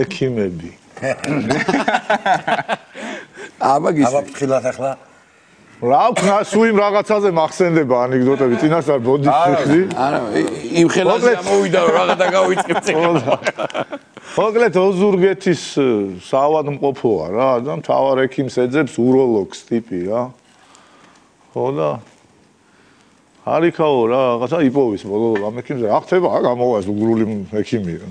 ექიმები. აბა გის აბა ფრთხილად ახლა რა ვქნა სულ იმ რაღაცაზე მახსენდება ანეკდოტები წინასწარ ბოდიშში. არა იმ ხელაზე ამოვიდა რომ რაღაცა გავიწყებ მოკლედ ოზურგეთის საავადმყოფოა რა და მთავარ ექიმს ეძებს უროლოგს ტიპი რა. ხო და არიქაო რა რაღაცა იპოვის ბოლო ამ ექიმზე რა ხდება გამოვას უგრული ექიმი რა.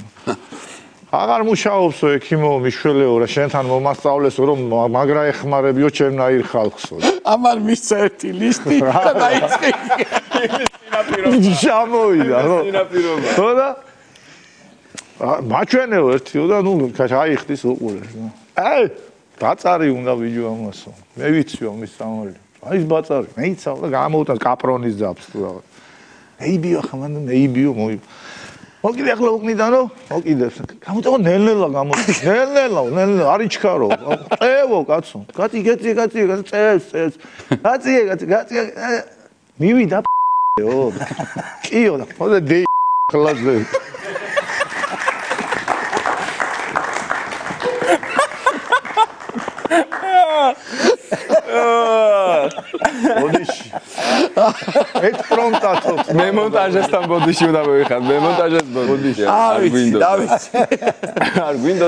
აღარ მუშაობსო ექიმო მიშველეო რა შენთან მომასწავლესო რომ მაგრა ეხმარებიო ჩემნაირ ხალხსო. ამან მისცა ერთი ლისტი და დაიწყე. შემოვიდა ხო? ხო და მაჩვენეო ერთიო და ნუ ჩაიხდის უყურეს. აი ბაწარი უნდა ვიჯო ამასო. მე ვიციო მის სამალი. აი ეს ბაწარი, მე იცავ და გამოვტან კაპრონის ძაბს თუ რა. მეიბიო ხა მანდ მეიბიო მოი. მოკიდე ახლა უკნიდანო? მოკიდებს. გამოწევ ნელ-ნელა გამოწევ. ნელ-ნელა, ნელ-ნელა არიჩქარო. წევო კაცო. კაცი, კაცი, კაცი, კაცი, წევს, წევს. კაცი, კაცი, კაცი. მივიდა ო. კიო და ხოდა დე ხლაზე. ბოდიში. ეს ფრონტათო. მე მონტაჟესთან ბოდიში უნდა მოვიხარ. მე მონტაჟეს ბოდიში. არ გვინდა. არ ვიცი. არ გვინდა